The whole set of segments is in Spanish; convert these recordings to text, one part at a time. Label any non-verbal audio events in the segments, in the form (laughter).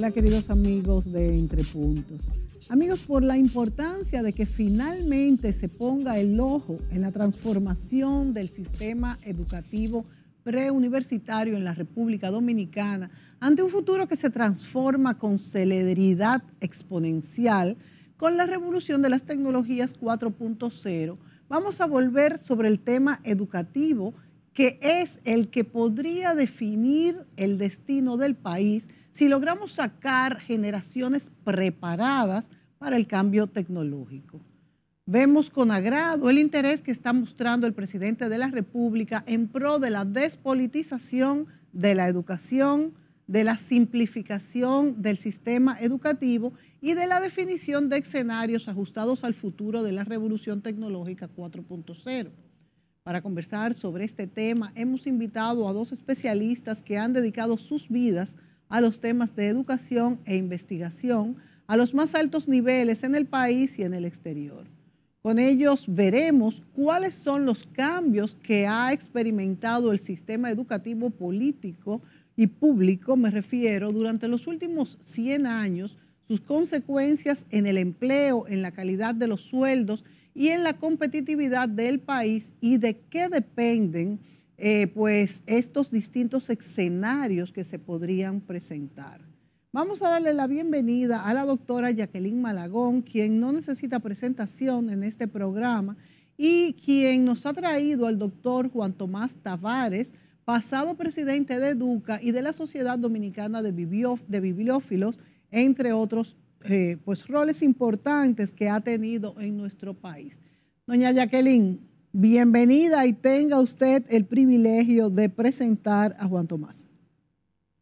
Hola queridos amigos de Entre Puntos. Amigos, por la importancia de que finalmente se ponga el ojo en la transformación del sistema educativo preuniversitario en la República Dominicana, ante un futuro que se transforma con celeridad exponencial con la revolución de las tecnologías 4.0, vamos a volver sobre el tema educativo, que es el que podría definir el destino del país si logramos sacar generaciones preparadas para el cambio tecnológico. Vemos con agrado el interés que está mostrando el presidente de la República en pro de la despolitización de la educación, de la simplificación del sistema educativo y de la definición de escenarios ajustados al futuro de la revolución tecnológica 4.0. Para conversar sobre este tema, hemos invitado a dos especialistas que han dedicado sus vidas los temas de educación e investigación a los más altos niveles en el país y en el exterior. Con ellos veremos cuáles son los cambios que ha experimentado el sistema educativo político y público, me refiero, durante los últimos 100 años, sus consecuencias en el empleo, en la calidad de los sueldos y en la competitividad del país y de qué dependen eh, pues estos distintos escenarios que se podrían presentar. Vamos a darle la bienvenida a la doctora Jacqueline Malagón, quien no necesita presentación en este programa y quien nos ha traído al doctor Juan Tomás Tavares, pasado presidente de Educa y de la Sociedad Dominicana de, Bibliófilos, entre otros eh, pues, roles importantes que ha tenido en nuestro país. Doña Jacqueline, bienvenida y tenga usted el privilegio de presentar a Juan Tomás.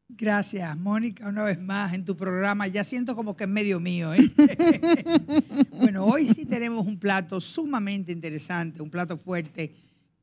Gracias, Mónica, una vez más en tu programa. Ya siento como que es medio mío. ¿eh? (laughs) bueno, hoy sí tenemos un plato sumamente interesante, un plato fuerte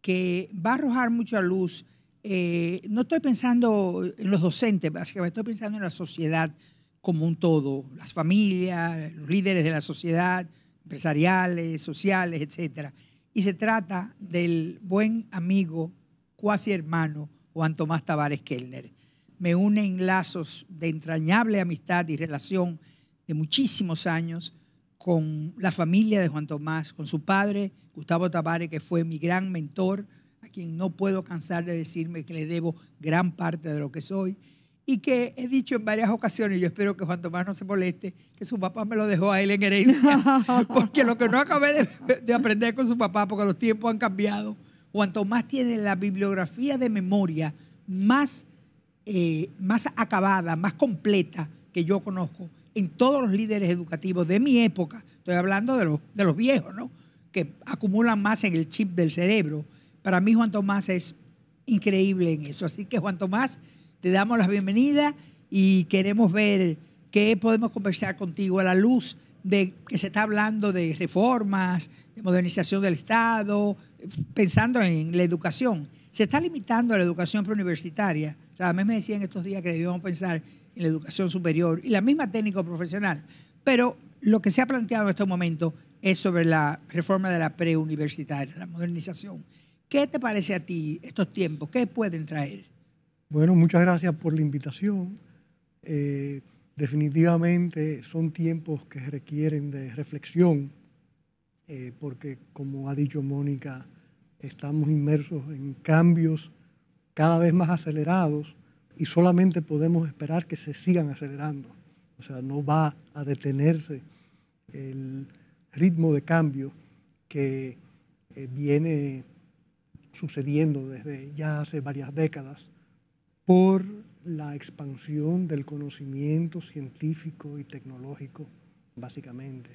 que va a arrojar mucha luz. Eh, no estoy pensando en los docentes, básicamente estoy pensando en la sociedad como un todo, las familias, los líderes de la sociedad, empresariales, sociales, etc. Y se trata del buen amigo, cuasi hermano, Juan Tomás Tavares Kellner. Me unen lazos de entrañable amistad y relación de muchísimos años con la familia de Juan Tomás, con su padre, Gustavo Tavares, que fue mi gran mentor, a quien no puedo cansar de decirme que le debo gran parte de lo que soy, y que he dicho en varias ocasiones, yo espero que Juan Tomás no se moleste, que su papá me lo dejó a él en herencia, (laughs) porque lo que no acabé de, de aprender con su papá, porque los tiempos han cambiado, Juan Tomás tiene la bibliografía de memoria más eh, más acabada, más completa que yo conozco en todos los líderes educativos de mi época. Estoy hablando de los, de los viejos, ¿no? Que acumulan más en el chip del cerebro. Para mí Juan Tomás es increíble en eso. Así que Juan Tomás, te damos la bienvenida y queremos ver qué podemos conversar contigo a la luz de que se está hablando de reformas, de modernización del Estado, pensando en la educación. Se está limitando a la educación preuniversitaria a mí me decían estos días que debíamos pensar en la educación superior y la misma técnico profesional. Pero lo que se ha planteado en este momento es sobre la reforma de la preuniversitaria, la modernización. ¿Qué te parece a ti estos tiempos? ¿Qué pueden traer? Bueno, muchas gracias por la invitación. Eh, definitivamente son tiempos que requieren de reflexión, eh, porque como ha dicho Mónica, estamos inmersos en cambios cada vez más acelerados y solamente podemos esperar que se sigan acelerando. O sea, no va a detenerse el ritmo de cambio que eh, viene sucediendo desde ya hace varias décadas por la expansión del conocimiento científico y tecnológico, básicamente.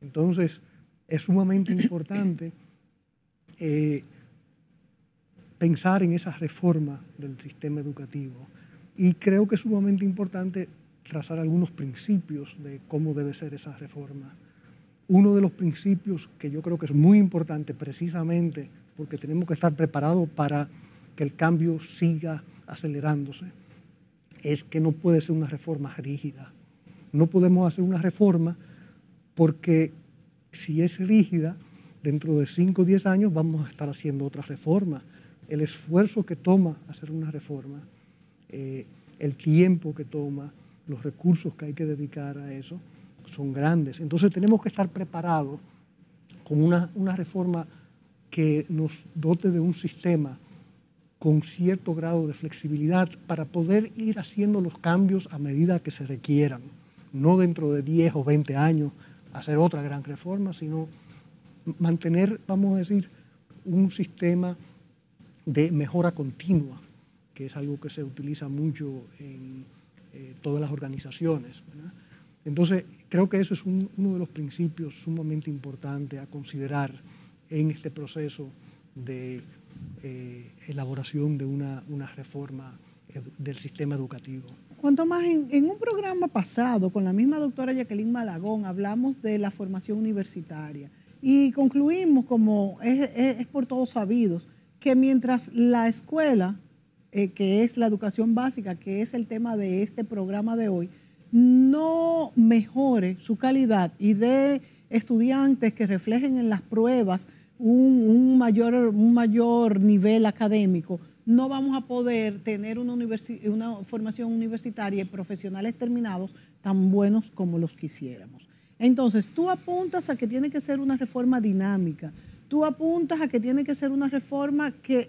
Entonces, es sumamente (coughs) importante eh, pensar en esa reforma del sistema educativo. Y creo que es sumamente importante trazar algunos principios de cómo debe ser esa reforma. Uno de los principios que yo creo que es muy importante precisamente porque tenemos que estar preparados para que el cambio siga acelerándose, es que no puede ser una reforma rígida. No podemos hacer una reforma porque si es rígida, dentro de 5 o 10 años vamos a estar haciendo otra reforma el esfuerzo que toma hacer una reforma, eh, el tiempo que toma, los recursos que hay que dedicar a eso son grandes. Entonces tenemos que estar preparados con una, una reforma que nos dote de un sistema con cierto grado de flexibilidad para poder ir haciendo los cambios a medida que se requieran. No dentro de 10 o 20 años hacer otra gran reforma, sino mantener, vamos a decir, un sistema de mejora continua, que es algo que se utiliza mucho en eh, todas las organizaciones. Entonces, creo que eso es uno de los principios sumamente importantes a considerar en este proceso de eh, elaboración de una, reforma del sistema educativo. Cuanto más, en, un programa pasado con la misma doctora Jacqueline Malagón hablamos de la formación universitaria y concluimos, como es, por todos sabidos, que mientras la escuela, eh, que es la educación básica, que es el tema de este programa de hoy, no mejore su calidad y de estudiantes que reflejen en las pruebas un, mayor, un mayor nivel académico, no vamos a poder tener una, una formación universitaria y profesionales terminados tan buenos como los quisiéramos. Entonces, tú apuntas a que tiene que ser una reforma dinámica, tú apuntas a que tiene que ser una reforma que,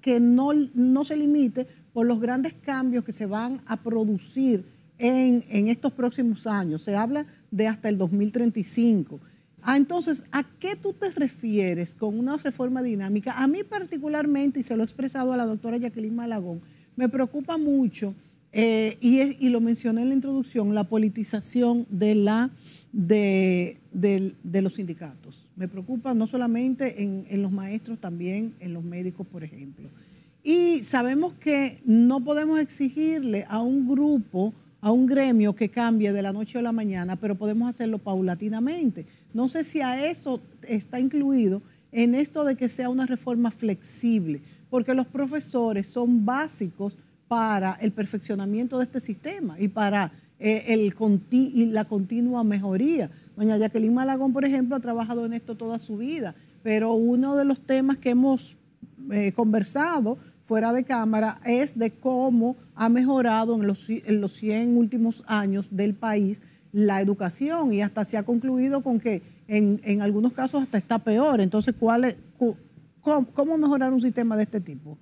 que no, no se limite por los grandes cambios que se van a producir en, en estos próximos años. Se habla de hasta el 2035. Ah, entonces, ¿a qué tú te refieres con una reforma dinámica? A mí particularmente, y se lo he expresado a la doctora Jacqueline Malagón, me preocupa mucho, eh, y, lo mencioné en la introducción, la politización de, los sindicatos. Me preocupa no solamente en, en los maestros, también en los médicos, por ejemplo. Y sabemos que no podemos exigirle a un grupo, a un gremio que cambie de la noche a la mañana, pero podemos hacerlo paulatinamente no sé si a eso está incluido en esto de que sea una reforma flexible, porque los profesores son básicos para el perfeccionamiento de este sistema y para eh, el la continua mejoría. Doña Jacqueline Malagón, por ejemplo, ha trabajado en esto toda su vida, pero uno de los temas que hemos eh, conversado fuera de cámara es de cómo ha mejorado en los, en los 100 últimos años del país la educación y hasta se ha concluido con que en, algunos casos hasta está peor. Entonces, ¿cuál es, cómo, mejorar un sistema de este tipo?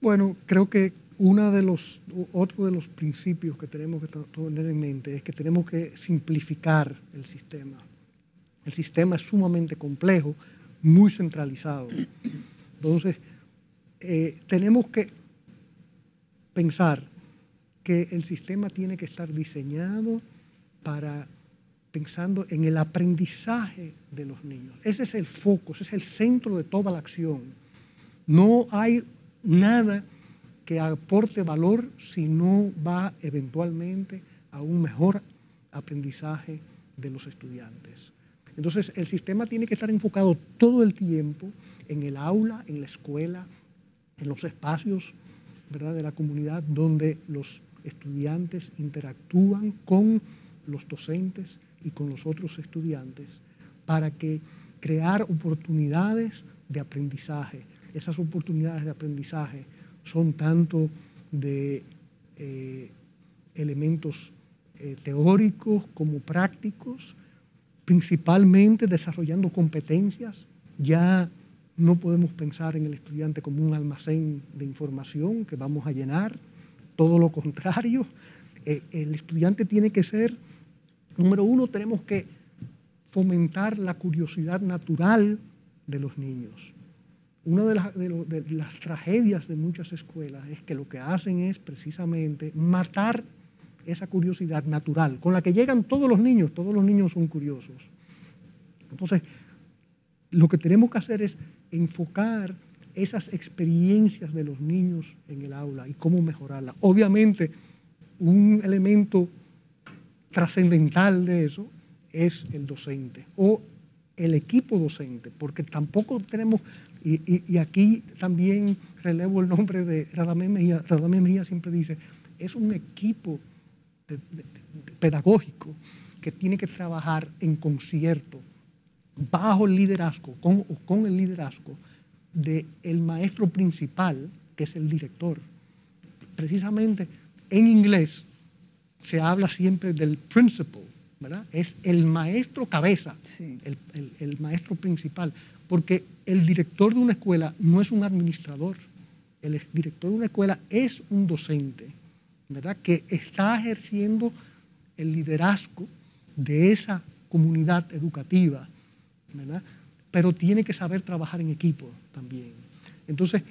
Bueno, creo que uno de los, otro de los principios que tenemos que tener en mente es que tenemos que simplificar el sistema. El sistema es sumamente complejo, muy centralizado. Entonces, eh, tenemos que pensar que el sistema tiene que estar diseñado para pensando en el aprendizaje de los niños. Ese es el foco, ese es el centro de toda la acción. No hay nada que aporte valor si no va eventualmente a un mejor aprendizaje de los estudiantes. Entonces, el sistema tiene que estar enfocado todo el tiempo en el aula, en la escuela, en los espacios ¿verdad? de la comunidad donde los estudiantes interactúan con los docentes y con los otros estudiantes para que crear oportunidades de aprendizaje. Esas oportunidades de aprendizaje son tanto de eh, elementos eh, teóricos como prácticos, principalmente desarrollando competencias. Ya no podemos pensar en el estudiante como un almacén de información que vamos a llenar, todo lo contrario, eh, el estudiante tiene que ser Número uno, tenemos que fomentar la curiosidad natural de los niños. Una de las, tragedias de muchas escuelas es que lo que hacen es precisamente matar esa curiosidad natural con la que llegan todos los niños. Todos los niños son curiosos. Entonces, lo que tenemos que hacer es enfocar esas experiencias de los niños en el aula y cómo mejorarla. Obviamente, un elemento trascendental de eso es el docente o el equipo docente, porque tampoco tenemos, y, aquí también relevo el nombre de Radamés Mejía, Radamés Mejía siempre dice, es un equipo pedagógico que tiene que trabajar en concierto, bajo el liderazgo, con, con el liderazgo del el maestro principal, que es el director. Precisamente en inglés se habla siempre del principal, ¿verdad? Es el maestro cabeza, Sí. el, el- el maestro principal, porque el director de una escuela no es un administrador, el director de una escuela es un docente, ¿verdad? Que está ejerciendo el liderazgo de esa comunidad educativa, ¿verdad? Pero tiene que saber trabajar en equipo también. Entonces,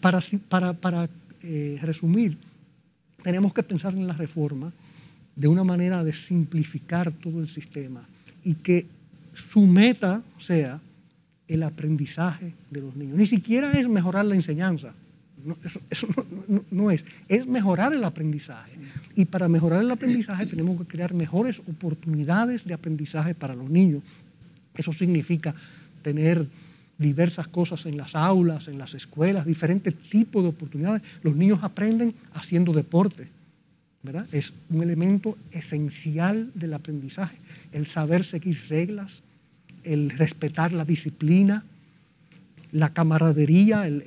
para, si- para, para, eh, resumir, tenemos que pensar en la reforma de una manera de simplificar todo el sistema y que su meta sea el aprendizaje de los niños. Ni siquiera es mejorar la enseñanza. Eso no es. Es mejorar el aprendizaje. Y para mejorar el aprendizaje tenemos que crear mejores oportunidades de aprendizaje para los niños. Eso significa tener diversas cosas en las aulas, en las escuelas, diferentes tipos de oportunidades. Los niños aprenden haciendo deporte, ¿verdad? Es un elemento esencial del aprendizaje, el saber seguir reglas, el respetar la disciplina, la camaradería, el,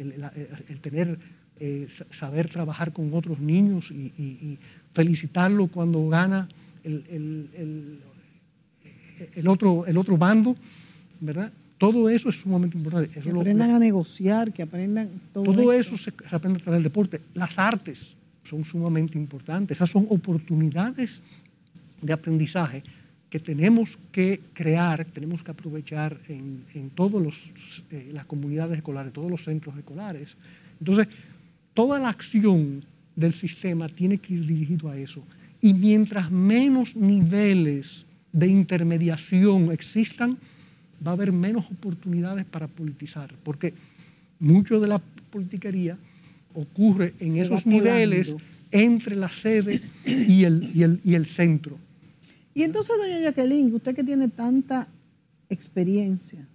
tener, eh, sa- saber trabajar con otros niños y, y- felicitarlo cuando gana el- el otro, el otro bando, ¿verdad? Todo eso es sumamente importante. Eso Que lo- aprendan a negociar, que aprendan todo, todo esto. eso se se aprende a través del deporte. Las artes son sumamente importantes. Esas son oportunidades de aprendizaje que tenemos que crear, tenemos que aprovechar en, en todas las comunidades escolares, todos los centros escolares. Entonces, toda la acción del sistema tiene que ir dirigido a eso. Y mientras menos niveles de intermediación existan, va a haber menos oportunidades para politizar, porque mucho de la politiquería ocurre en Se esos niveles entre la sede y el, y el, y el centro. Y entonces, doña Jacqueline, usted que tiene tanta experiencia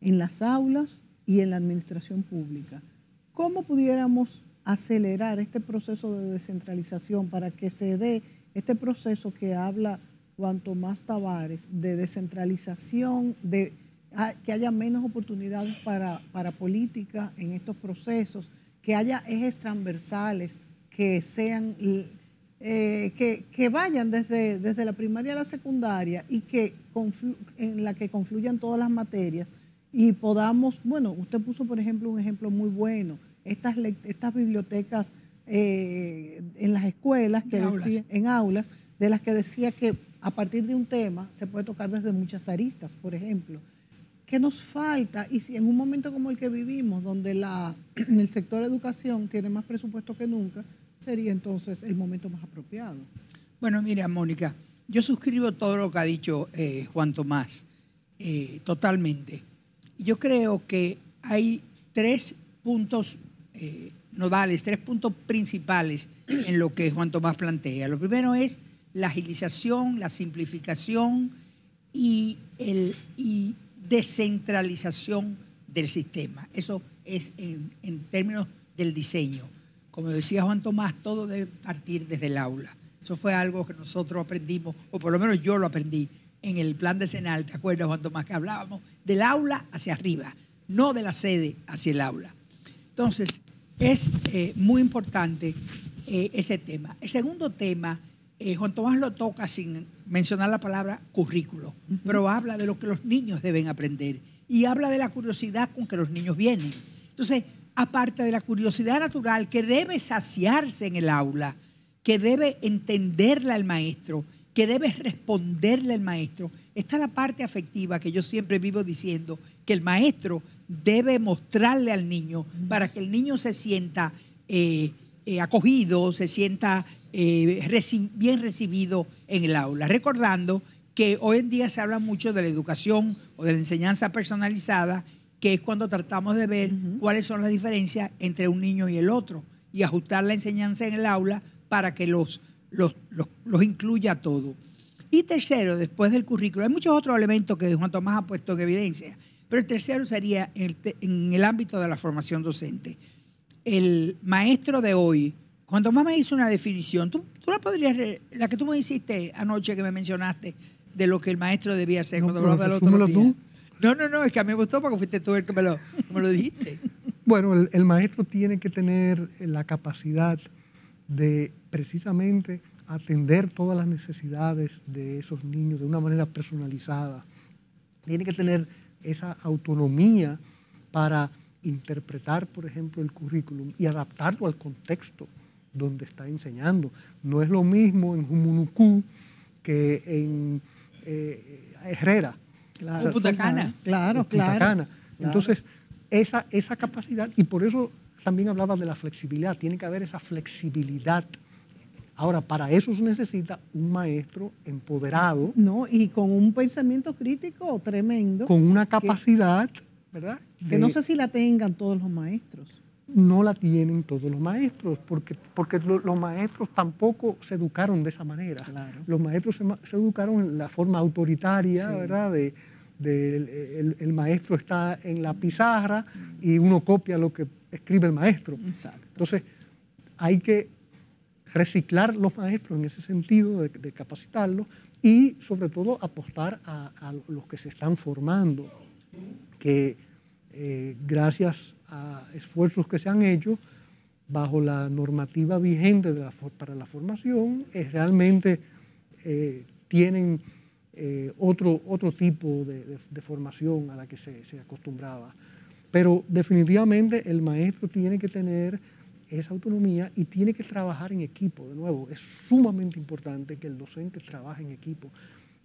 en las aulas y en la administración pública, ¿cómo pudiéramos acelerar este proceso de descentralización para que se dé este proceso que habla Juan Tomás Tavares de descentralización, de ah, que haya menos oportunidades para, para política en estos procesos, que haya ejes transversales que sean eh, que, que vayan desde, desde la primaria a la secundaria y que conflu- en la que confluyan todas las materias y podamos, bueno, usted puso por ejemplo un ejemplo muy bueno, estas, estas bibliotecas eh, en las escuelas, que aulas. decía- en aulas, de las que decía que a partir de un tema se puede tocar desde muchas aristas, por ejemplo. ¿Qué nos falta? Y si en un momento como el que vivimos, donde la, (clears throat) el sector educación tiene más presupuesto que nunca, sería entonces el momento más apropiado. Bueno, mira, Mónica, yo suscribo todo lo que ha dicho eh, Juan Tomás, eh, totalmente. Yo creo que hay tres puntos eh, nodales, tres puntos principales en lo que Juan Tomás plantea. Lo primero es la agilización, la simplificación y, el, y descentralización del sistema. Eso es en, en términos del diseño. Como decía Juan Tomás, todo debe partir desde el aula. Eso fue algo que nosotros aprendimos, o por lo menos yo lo aprendí en el plan decenal, ¿te acuerdas, Juan Tomás, que hablábamos del aula hacia arriba, no de la sede hacia el aula? Entonces, es eh, muy importante eh, ese tema. El segundo tema, eh, Juan Tomás lo toca sin mencionar la palabra currículo, pero habla de lo que los niños deben aprender y habla de la curiosidad con que los niños vienen. Entonces, aparte de la curiosidad natural que debe saciarse en el aula, que debe entenderla el maestro, que debe responderle el maestro, está la parte afectiva que yo siempre vivo diciendo que el maestro debe mostrarle al niño para que el niño se sienta eh, eh, acogido, se sienta eh, bien recibido en el aula. Recordando que hoy en día se habla mucho de la educación o de la enseñanza personalizada, que es cuando tratamos de ver cuáles son las diferencias entre un niño y el otro y ajustar la enseñanza en el aula para que los, los, los, los incluya a todo. Y tercero, después del currículo, hay muchos otros elementos que Juan Tomás ha puesto en evidencia, pero el tercero sería en el, te- en el ámbito de la formación docente. El maestro de hoy, Juan Tomás me hizo una definición, tú, tú la podrías, la que tú me hiciste anoche que me mencionaste, de lo que el maestro debía hacer No, cuando hablaba del otro día. tú. No, no, no, es que a mí me gustó porque fuiste tú el que me lo, me lo dijiste. (laughs) Bueno, el, el maestro tiene que tener la capacidad de precisamente atender todas las necesidades de esos niños de una manera personalizada. Tiene que tener esa autonomía para interpretar, por ejemplo, el currículum y adaptarlo al contexto donde está enseñando. No es lo mismo en Jumunucú que en eh, Herrera. Claro, Punta Cana. Claro, claro. Entonces, esa, esa capacidad, y por eso también hablaba de la flexibilidad, tiene que haber esa flexibilidad. Ahora, para eso se necesita un maestro empoderado. No, y con un pensamiento crítico tremendo. Con una capacidad, ¿verdad? Que no sé si la tengan todos los maestros. No la tienen todos los maestros, porque, porque los maestros tampoco se educaron de esa manera. Los maestros se, educaron en la forma autoritaria, ¿verdad? De, el, maestro está en la pizarra y uno copia lo que escribe el maestro. Entonces, hay que reciclar los maestros en ese sentido, de, capacitarlos y sobre todo apostar a, los que se están formando, que eh, gracias a esfuerzos que se han hecho bajo la normativa vigente para la formación, realmente eh, tienen eh, otro, otro tipo de, formación a la que se, acostumbraba. Pero definitivamente el maestro tiene que tener esa autonomía y tiene que trabajar en equipo. De nuevo, es sumamente importante que el docente trabaje en equipo.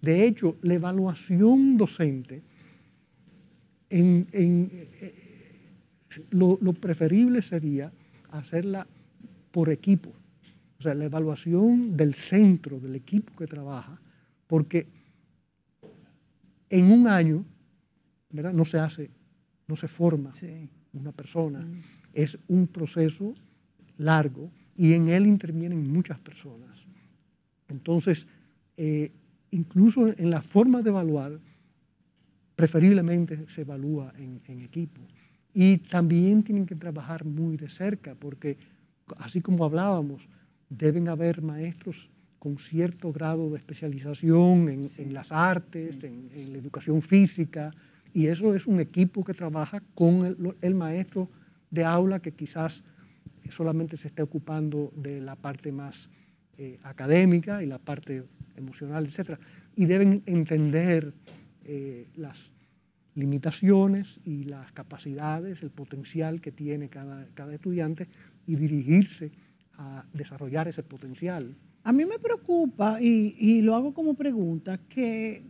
De hecho, la evaluación docente, en, eh, lo, lo preferible sería hacerla por equipo. O sea, la evaluación del centro, del equipo que trabaja, porque en un año, ¿verdad? No se hace, no se forma una persona. Mm. Es un proceso largo y en él intervienen muchas personas. Entonces, eh, incluso en la forma de evaluar, preferiblemente se evalúa en, en, equipo. Y también tienen que trabajar muy de cerca, porque así como hablábamos, deben haber maestros con cierto grado de especialización en, las artes, en, la educación física, y eso es un equipo que trabaja con el, maestro de aula que quizás solamente se esté ocupando de la parte más eh, académica y la parte emocional, etc. Y deben entender eh, las limitaciones y las capacidades, el potencial que tiene cada, cada estudiante y dirigirse a desarrollar ese potencial. A mí me preocupa, y, lo hago como pregunta, que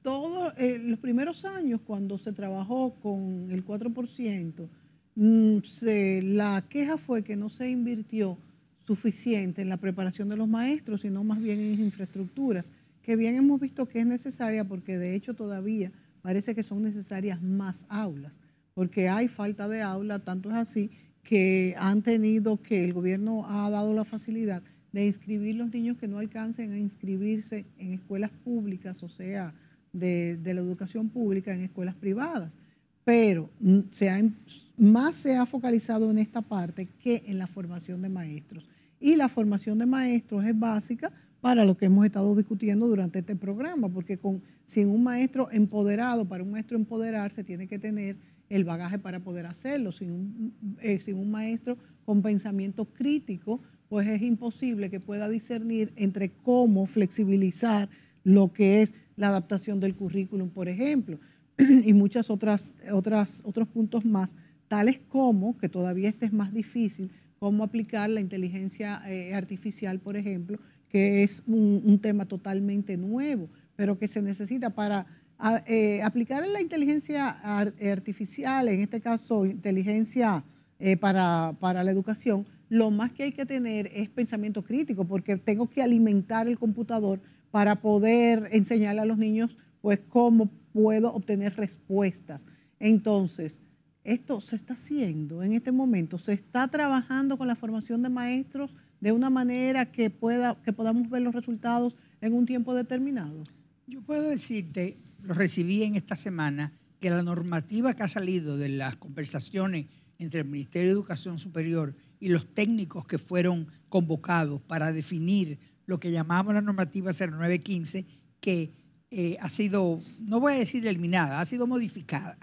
todos eh, los primeros años, cuando se trabajó con el 4%, mm, la queja fue que no se invirtió suficiente en la preparación de los maestros, sino más bien en infraestructuras, que bien hemos visto que es necesaria porque de hecho todavía parece que son necesarias más aulas, porque hay falta de aula, tanto es así que han tenido que el gobierno ha dado la facilidad de inscribir los niños que no alcancen a inscribirse en escuelas públicas, o sea, de, la educación pública en escuelas privadas. Pero mm, se más se ha focalizado en esta parte que en la formación de maestros. Y la formación de maestros es básica para lo que hemos estado discutiendo durante este programa, porque con, sin un maestro empoderado, para un maestro empoderarse, tiene que tener el bagaje para poder hacerlo. Sin un, eh, sin un maestro con pensamiento crítico, pues es imposible que pueda discernir entre cómo flexibilizar lo que es la adaptación del currículum, por ejemplo, (clears throat) y muchas otras, otras otros puntos más, tales como, que todavía este es más difícil, cómo aplicar la inteligencia eh, artificial, por ejemplo, que es un, tema totalmente nuevo, pero que se necesita para eh, aplicar la inteligencia artificial, en este caso inteligencia eh, para, para la educación, lo más que hay que tener es pensamiento crítico, porque tengo que alimentar el computador para poder enseñarle a los niños, pues, cómo puedo obtener respuestas. Entonces, esto se está haciendo en este momento, se está trabajando con la formación de maestros de una manera que, pueda, que podamos ver los resultados en un tiempo determinado. Yo puedo decirte, lo recibí en esta semana, que la normativa que ha salido de las conversaciones entre el Ministerio de Educación Superior y los técnicos que fueron convocados para definir lo que llamamos la normativa 0915, que eh, ha sido, no voy a decir eliminada, ha sido modificada,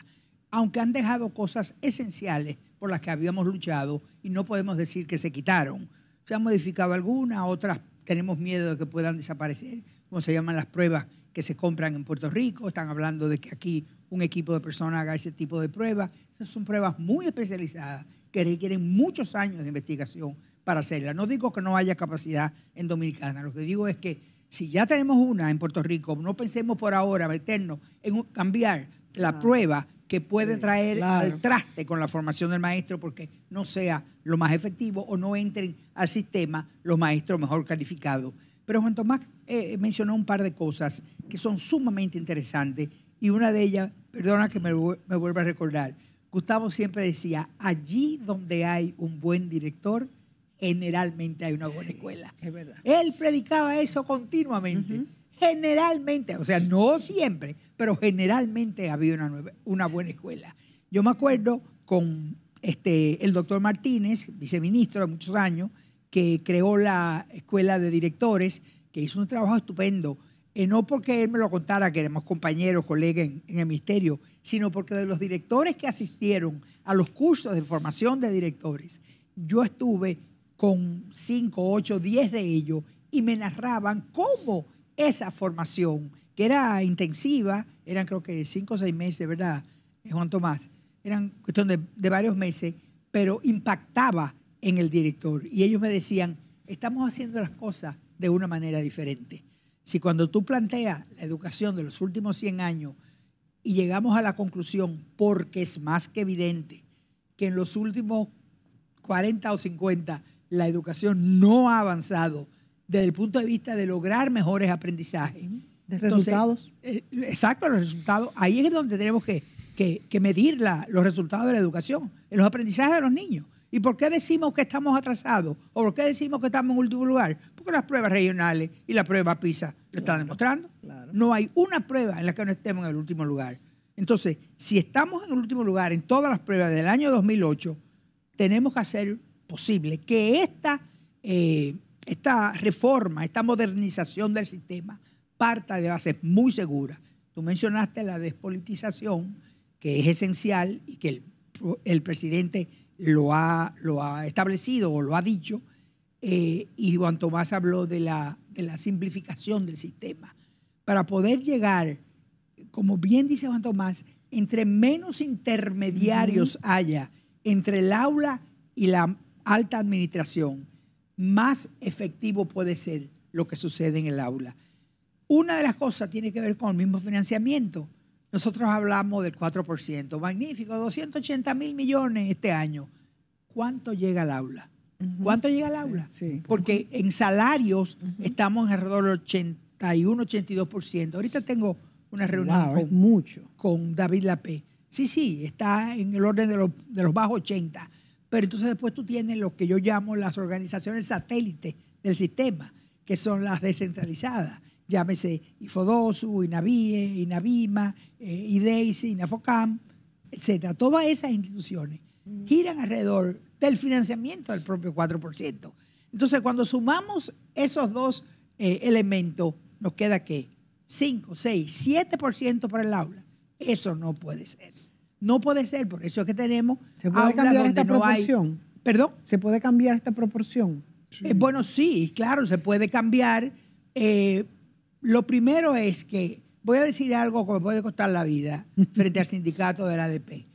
aunque han dejado cosas esenciales por las que habíamos luchado y no podemos decir que se quitaron. Se han modificado algunas, otras tenemos miedo de que puedan desaparecer, como se llaman las pruebas que se compran en Puerto Rico. Están hablando de que aquí un equipo de personas haga ese tipo de pruebas. Esas son pruebas muy especializadas que requieren muchos años de investigación para hacerlas. No digo que no haya capacidad en Dominicana, lo que digo es que si ya tenemos una en Puerto Rico, no pensemos por ahora meternos en cambiar la prueba que puede traer al traste con la formación del maestro porque no sea lo más efectivo o no entren al sistema los maestros mejor calificados. Pero Juan Tomás eh, mencionó un par de cosas que son sumamente interesantes y una de ellas, perdona que me, me vuelva a recordar, Gustavo siempre decía, allí donde hay un buen director, generalmente hay una buena escuela. Es verdad. Él predicaba eso continuamente. Generalmente, o sea, no siempre, pero generalmente había una, una buena escuela. Yo me acuerdo con este, el doctor Martínez, viceministro de muchos años, que creó la escuela de directores, que hizo un trabajo estupendo. Eh, no porque él me lo contara, que éramos compañeros, colegas en, el ministerio, sino porque de los directores que asistieron a los cursos de formación de directores, yo estuve con 5, 8, 10 de ellos y me narraban cómo esa formación, que era intensiva, eran creo que 5 o 6 meses, ¿verdad, eh, Juan Tomás? Eran cuestión de, de varios meses, pero impactaba en el director. Y ellos me decían, estamos haciendo las cosas de una manera diferente. Si cuando tú planteas la educación de los últimos 100 años y llegamos a la conclusión, porque es más que evidente, que en los últimos 40 o 50 la educación no ha avanzado desde el punto de vista de lograr mejores aprendizajes. De resultados. Eh, exacto, los resultados. Ahí es donde tenemos que, que, medir los resultados de la educación, en los aprendizajes de los niños. ¿Y por qué decimos que estamos atrasados? ¿O por qué decimos que estamos en último lugar? Porque las pruebas regionales y la prueba PISA lo están demostrando. No hay una prueba en la que no estemos en el último lugar. Entonces, si estamos en el último lugar en todas las pruebas del año 2008, tenemos que hacer posible que esta, eh, esta reforma, esta modernización del sistema parta de bases muy seguras. Tú mencionaste la despolitización, que es esencial y que el, presidente lo ha, lo ha establecido o lo ha dicho, eh, y Juan Tomás habló de la, de la simplificación del sistema. Para poder llegar, como bien dice Juan Tomás, entre menos intermediarios haya entre el aula y la alta administración, más efectivo puede ser lo que sucede en el aula. Una de las cosas tiene que ver con el mismo financiamiento. Nosotros hablamos del 4%, magnífico, 280 mil millones este año. ¿Cuánto llega al aula? ¿Cuánto llega al aula? Porque en salarios estamos en alrededor del 81, 82%. Ahorita tengo una reunión con, mucho. con David Lapé. Sí, sí, está en el orden de los, de los bajos 80. Pero entonces después tú tienes lo que yo llamo las organizaciones satélites del sistema, que son las descentralizadas. Llámese Ifodosu, Inavie, Inavima, eh, IDEISI, Inafocam, etcétera. Todas esas instituciones giran alrededor del financiamiento del propio 4%. Entonces, cuando sumamos esos dos eh, elementos, nos queda que 5, 6, 7% para el aula. Eso no puede ser. No puede ser, por eso es que tenemos ¿Se puede cambiar esta proporción? ¿Perdón? ¿Se puede cambiar esta proporción? Eh, bueno, sí, claro, se puede cambiar. Eh, lo primero es que voy a decir algo que me puede costar la vida (laughs) frente al sindicato del ADP.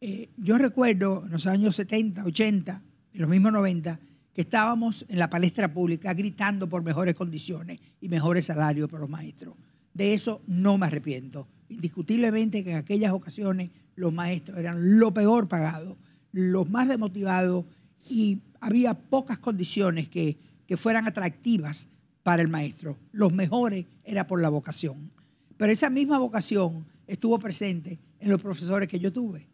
Eh, yo recuerdo en los años 70, 80, en los mismos 90, que estábamos en la palestra pública gritando por mejores condiciones y mejores salarios para los maestros. De eso no me arrepiento. Indiscutiblemente que en aquellas ocasiones los maestros eran lo peor pagados, los más demotivados y había pocas condiciones que, que fueran atractivas para el maestro. Los mejores era por la vocación. Pero esa misma vocación estuvo presente en los profesores que yo tuve.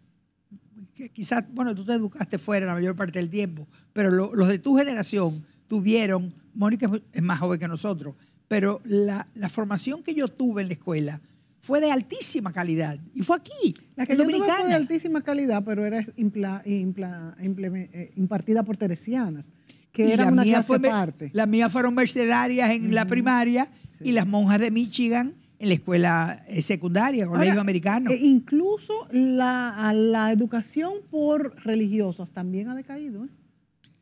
quizás, bueno, tú te educaste fuera la mayor parte del tiempo, pero los de tu generación tuvieron, Mónica es más joven que nosotros, pero la, la formación que yo tuve en la escuela fue de altísima calidad. Y fue aquí, la que yo Dominicana. fue de altísima calidad, pero era eh, impartida por teresianas, que era una clase fue, aparte. Las mías fueron mercedarias en la primaria y las monjas de Michigan en la escuela eh, secundaria, colegio americano. E incluso la, la, educación por religiosos también ha decaído. ¿eh?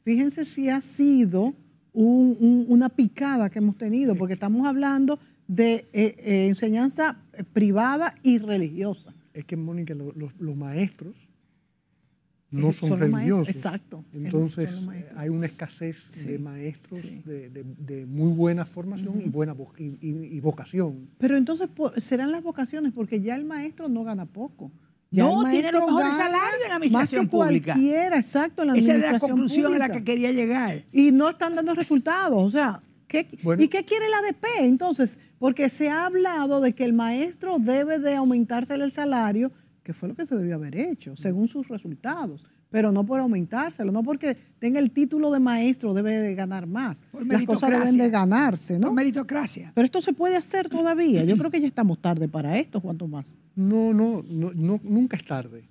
Fíjense si ha sido una picada que hemos tenido, porque estamos hablando de eh, eh, enseñanza privada y religiosa. Es que, Mónica, los maestros no son, religiosos. Exacto. Entonces hay una escasez de maestros de, muy buena formación y buena y, vocación. Pero entonces serán las vocaciones porque ya el maestro no gana poco. no, tiene los mejores salarios en la administración pública. Cualquiera, exacto, en la Esa es la conclusión a la que quería llegar. Y no están dando resultados. O sea, ¿qué, ¿y qué quiere la ADP? Entonces, porque se ha hablado de que el maestro debe de aumentársele el salario que fue lo que se debió haber hecho, según sus resultados, pero no por aumentárselo, no porque tenga el título de maestro debe de ganar más. Las cosas deben de ganarse, ¿no? Por meritocracia. Pero esto se puede hacer todavía. Yo creo que ya estamos tarde para esto, Juan Tomás. No, no, no, nunca es tarde.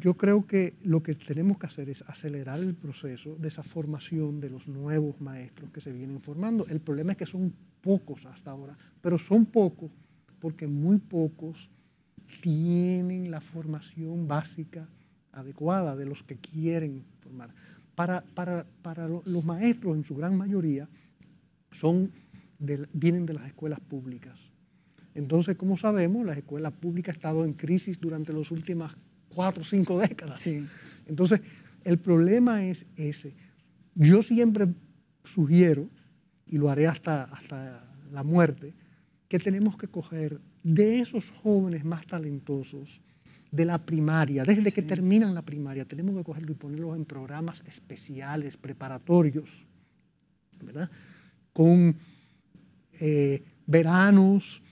Yo creo que lo que tenemos que hacer es acelerar el proceso de esa formación de los nuevos maestros que se vienen formando. El problema es que son pocos hasta ahora, pero son pocos porque muy pocos tienen la formación básica adecuada de los que quieren formar. Para, para, los maestros, en su gran mayoría, son vienen de las escuelas públicas. Entonces, como sabemos, la escuela pública ha estado en crisis durante las últimas cuatro o cinco décadas. Entonces, el problema es ese. Yo siempre sugiero, y lo haré hasta, hasta la muerte, que tenemos que coger de esos jóvenes más talentosos de la primaria, desde que terminan la primaria, tenemos que cogerlos y ponerlos en programas especiales, preparatorios, ¿verdad? Con eh, veranos,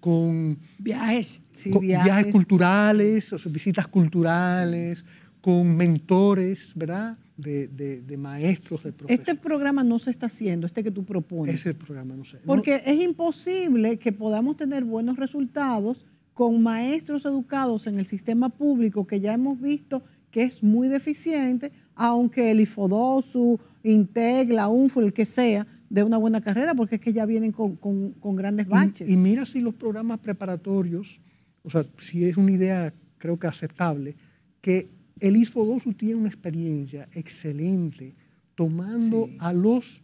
con viajes, viajes. culturales, visitas culturales, con mentores, ¿verdad? De, maestros, de profesores. Este programa no se está haciendo, este que tú propones. Ese programa no sé. Porque es imposible que podamos tener buenos resultados con maestros educados en el sistema público que ya hemos visto que es muy deficiente, aunque el IFODOSU, INTEG, la UNFO, el que sea, de una buena carrera, porque es que ya vienen con, grandes baches. Y, mira si los programas preparatorios, o sea, si es una idea creo que aceptable, que el ISFO tiene una experiencia excelente tomando a los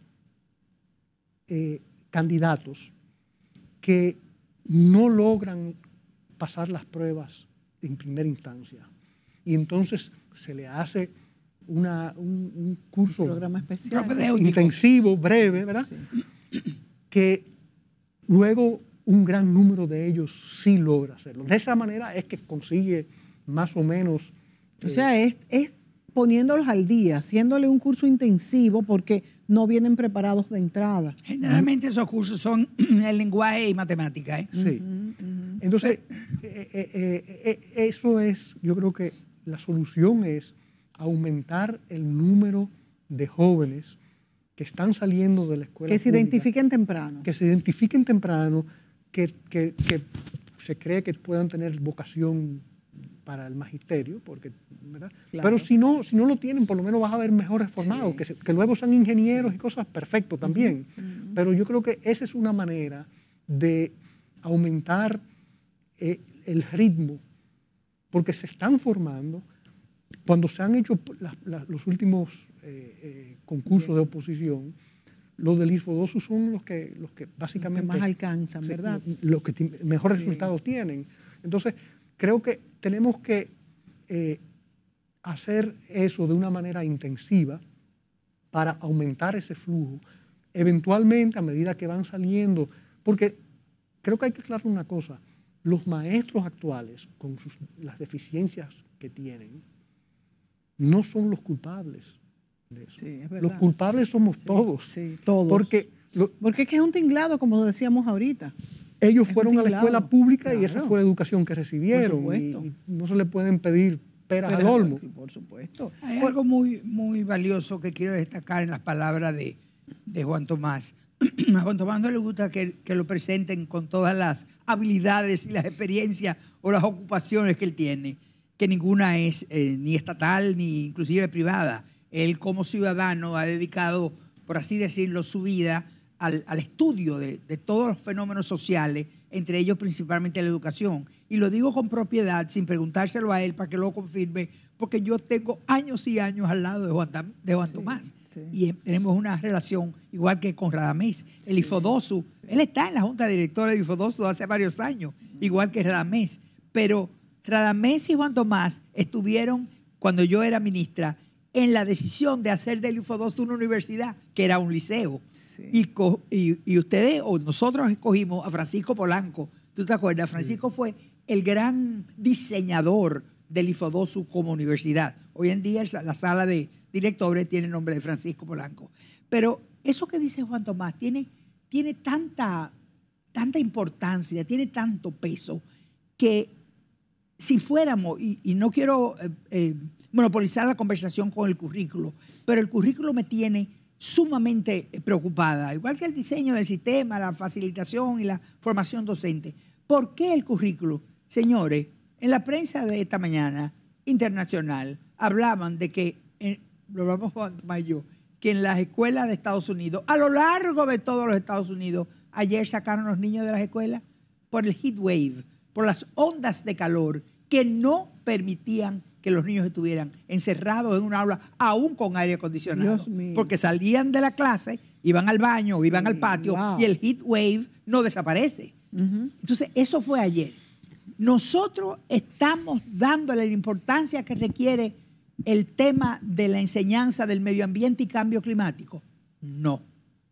eh, candidatos que no logran pasar las pruebas en primera instancia. Y entonces se le hace un, curso programa especial. intensivo, breve, ¿verdad? Que luego un gran número de ellos sí logra hacerlo. De esa manera es que consigue más o menos o sea, es, poniéndolos al día, haciéndole un curso intensivo porque no vienen preparados de entrada. Generalmente esos cursos son (clears throat) el lenguaje y matemática. ¿eh? Sí. Entonces, eh, eh, eso es, yo creo que la solución es aumentar el número de jóvenes que están saliendo de la escuela. Que se identifiquen temprano. Que se identifiquen temprano, que, que se cree que puedan tener vocación para el magisterio, porque, Pero si no, si no lo tienen, por lo menos vas a ver mejores formados, que, luego sean ingenieros y cosas, perfecto también. Pero yo creo que esa es una manera de aumentar eh, el ritmo, porque se están formando, cuando se han hecho los últimos eh, eh, concursos de oposición, los del ISFO son los que, los que básicamente... más alcanzan, ¿verdad? Los que mejores resultados tienen. Entonces, creo que tenemos que eh, hacer eso de una manera intensiva para aumentar ese flujo. Eventualmente, a medida que van saliendo, porque creo que hay que aclarar una cosa, los maestros actuales, con las deficiencias que tienen, no son los culpables de eso. los culpables somos todos. Sí, todos. Porque, porque es que es un tinglado, como decíamos ahorita. Ellos fueron a la escuela pública y esa fue la educación que recibieron. Y, no se le pueden pedir peras al olmo. por supuesto. Hay algo muy, muy valioso que quiero destacar en las palabras de, Juan Tomás. (clears throat) A Juan Tomás no le gusta que, lo presenten con todas las habilidades y las experiencias o las ocupaciones que él tiene, que ninguna es eh, ni estatal ni inclusive privada. Él como ciudadano ha dedicado, por así decirlo, su vida al, estudio de, todos los fenómenos sociales, entre ellos principalmente la educación. Y lo digo con propiedad, sin preguntárselo a él para que lo confirme, porque yo tengo años y años al lado de Juan, de Juan Tomás. Y tenemos una relación igual que con Radamés. El Ifodosu, él está en la junta directora de Ifodosu hace varios años, igual que Radamés. Pero Radamés y Juan Tomás estuvieron, cuando yo era ministra, en la decisión de hacer del Ifodosu una universidad, que era un liceo. Y, y, ustedes, o nosotros escogimos a Francisco Polanco. ¿Tú te acuerdas? Francisco fue el gran diseñador del Ifodosu como universidad. Hoy en día la sala de directores tiene el nombre de Francisco Polanco. Pero eso que dice Juan Tomás tiene, tiene tanta, tanta importancia, tiene tanto peso, que si fuéramos, y, no quiero eh, eh, monopolizar la conversación con el currículo, pero el currículo me tiene sumamente preocupada, igual que el diseño del sistema, la facilitación y la formación docente. ¿Por qué el currículo? Señores, en la prensa de esta mañana internacional hablaban de que, lo vamos a yo, que en las escuelas de Estados Unidos, a lo largo de todos los Estados Unidos, ayer sacaron los niños de las escuelas por el heat wave, por las ondas de calor que no permitían que los niños estuvieran encerrados en un aula, aún con aire acondicionado. Porque salían de la clase, iban al baño iban al patio y el heat wave no desaparece. Entonces, eso fue ayer. Nosotros estamos dándole la importancia que requiere el tema de la enseñanza del medio ambiente y cambio climático. No,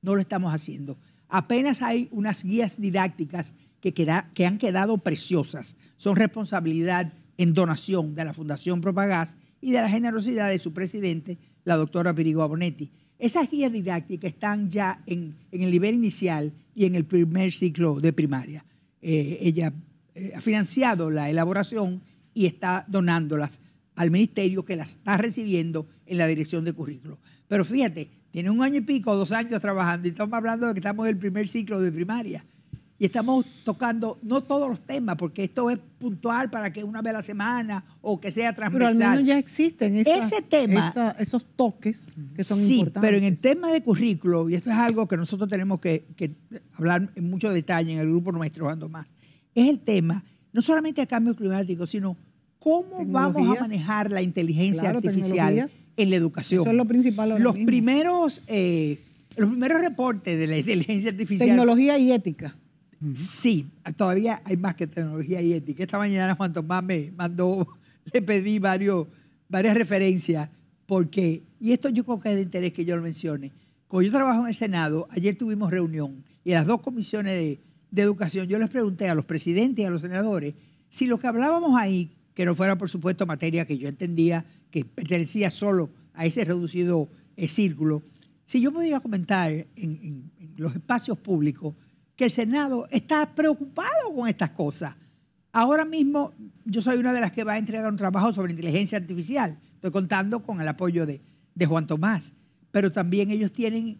no lo estamos haciendo. Apenas hay unas guías didácticas que, que han quedado preciosas. Son responsabilidad en donación de la Fundación Propagás y de la generosidad de su presidente, la doctora Pirigo Abonetti. Esas guías didácticas están ya en, el nivel inicial y en el primer ciclo de primaria. Eh, ella eh, ha financiado la elaboración y está donándolas al ministerio que las está recibiendo en la dirección de currículo. Pero fíjate, tiene un año y pico, dos años trabajando y estamos hablando de que estamos en el primer ciclo de primaria. Y estamos tocando no todos los temas, porque esto es puntual para que una vez a la semana o que sea transversal. Pero al menos ya existen Ese tema, esos toques que son sí, importantes. pero en el tema de currículo, y esto es algo que nosotros tenemos que, que hablar en mucho detalle en el grupo nuestro, Ando Más, es el tema no solamente de cambio climático, sino cómo vamos a manejar la inteligencia artificial en la educación. Eso es lo principal. los primeros, eh, los primeros reportes de la inteligencia artificial. Tecnología y ética. Sí, todavía hay más que tecnología y ética. Esta mañana Juan Tomás me mandó, (laughs) le pedí varias referencias, porque, y esto yo creo que es de interés que yo lo mencione. Como yo trabajo en el Senado, ayer tuvimos reunión y las dos comisiones de Educación, yo les pregunté a los presidentes y a los senadores si lo que hablábamos ahí, que no fuera por supuesto materia que yo entendía que pertenecía solo a ese reducido eh, círculo, si yo podía comentar en, los espacios públicos que el Senado está preocupado con estas cosas. Ahora mismo yo soy una de las que va a entregar un trabajo sobre inteligencia artificial. Estoy contando con el apoyo de, Juan Tomás, pero también ellos tienen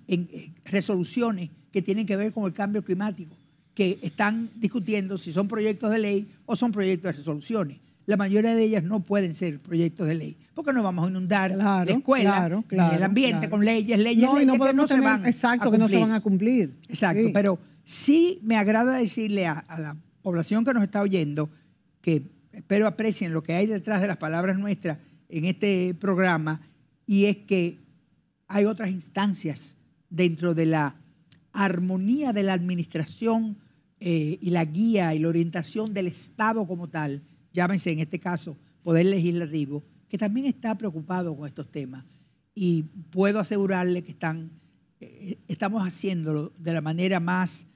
resoluciones que tienen que ver con el cambio climático que están discutiendo si son proyectos de ley o son proyectos de resoluciones. La mayoría de ellas no pueden ser proyectos de ley, porque no vamos a inundar la escuela, el ambiente con leyes, leyes, no, leyes que no se van exacto, a cumplir. que no se van a cumplir. Exacto, pero sí me agrada decirle a, la población que nos está oyendo que espero aprecien lo que hay detrás de las palabras nuestras en este programa y es que hay otras instancias dentro de la armonía de la administración eh, y la guía y la orientación del Estado como tal, llámense en este caso Poder Legislativo, que también está preocupado con estos temas. Y puedo asegurarle que están, eh, estamos haciéndolo de la manera más,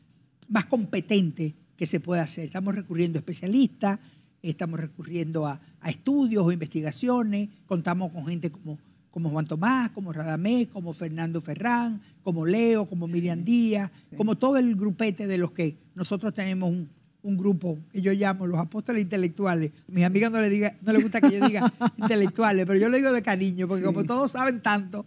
más competente que se puede hacer. Estamos recurriendo a especialistas, estamos recurriendo a, a estudios o investigaciones, contamos con gente como como Juan Tomás, como Radamés, como Fernando Ferrán, como Leo, como Miriam Díaz, como todo el grupete de los que nosotros tenemos un, grupo que yo llamo los apóstoles intelectuales. Mis amigas no le diga, no les gusta que yo diga (laughs) intelectuales, pero yo lo digo de cariño, porque como todos saben tanto,